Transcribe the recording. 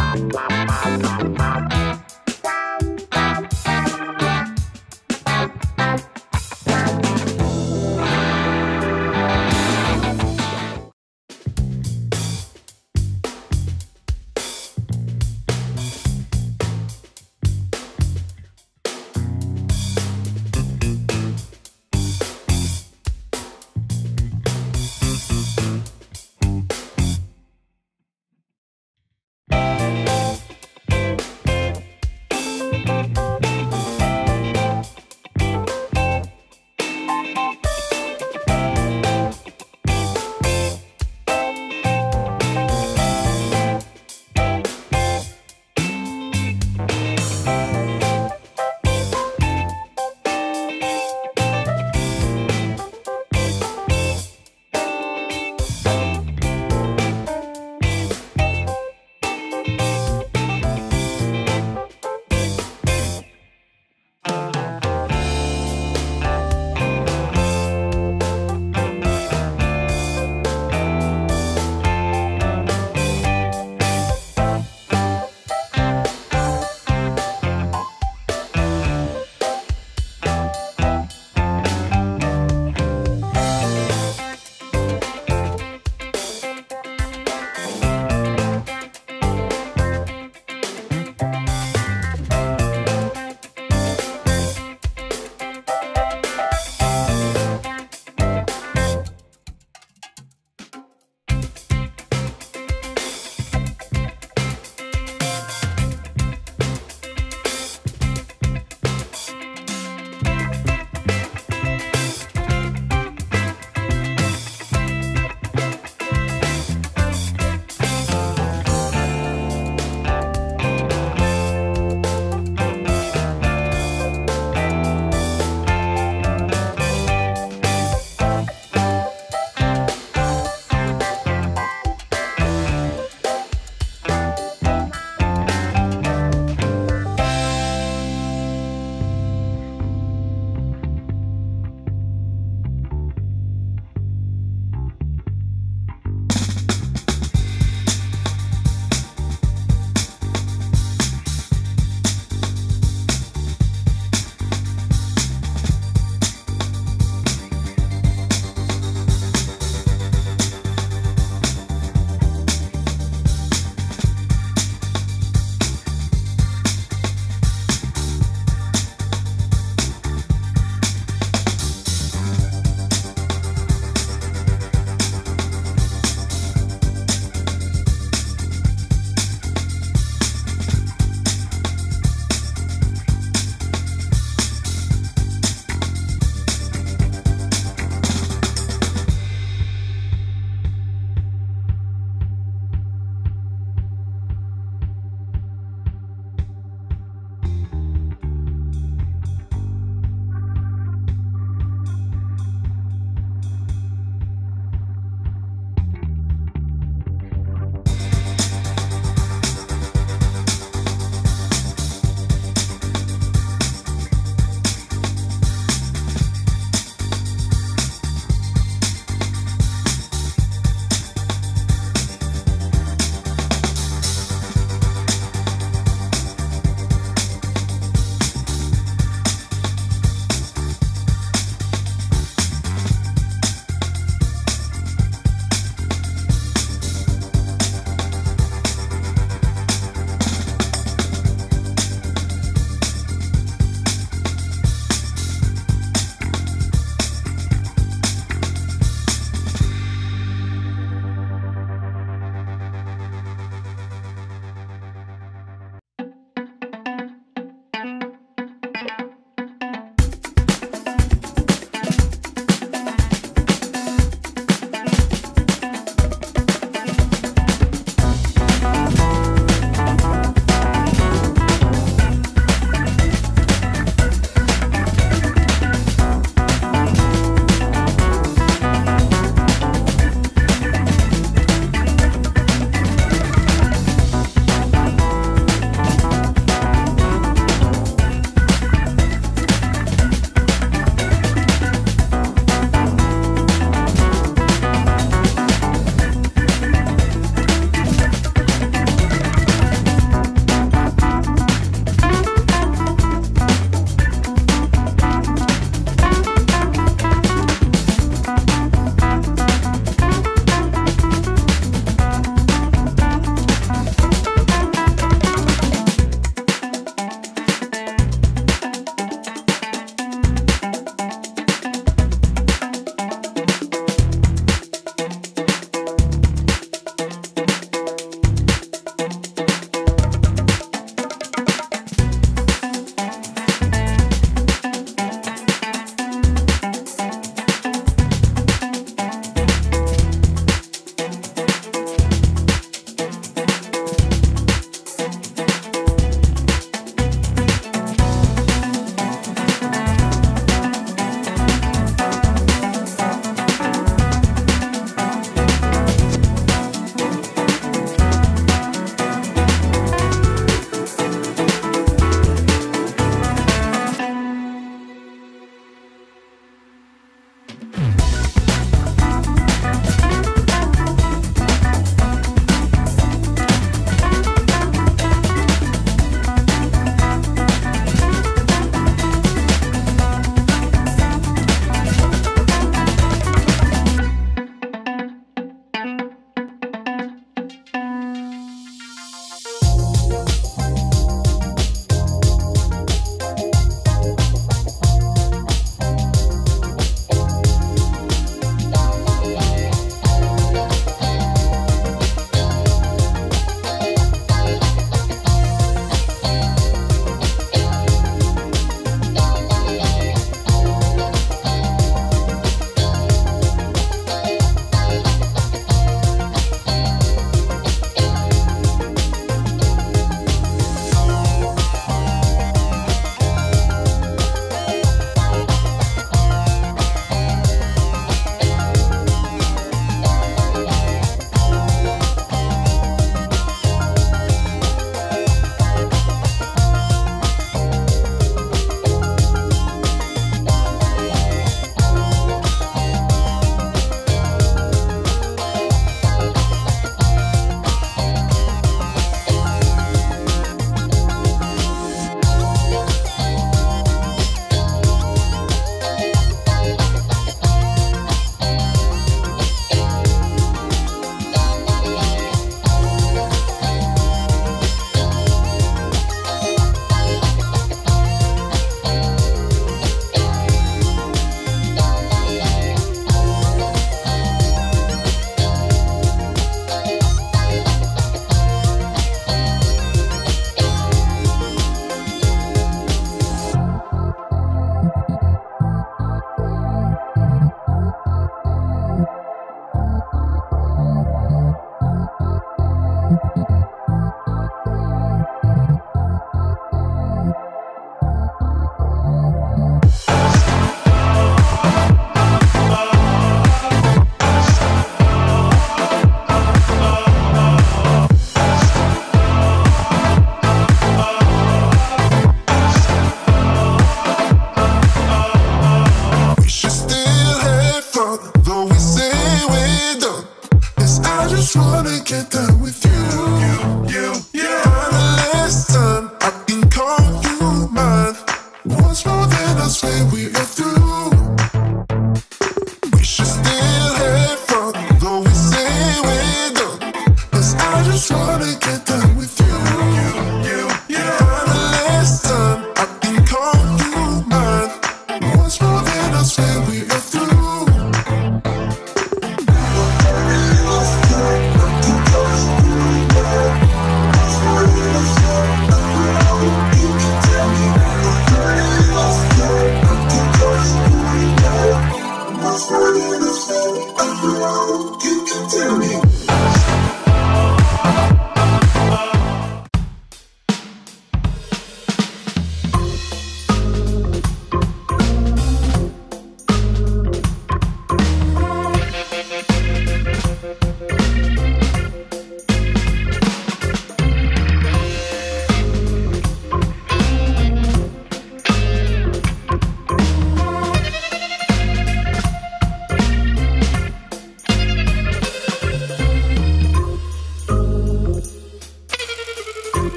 Bye.